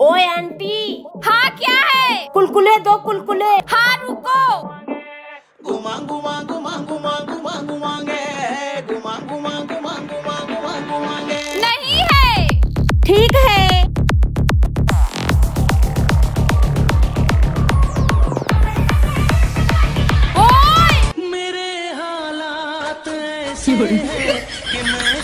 ओ aunty हाँ क्या है? कुलकुले दो कुलकुले। हाँ रुको। घुमा गुमा नहीं है। ठीक है। ओए। मेरे हालात ऐसे हैं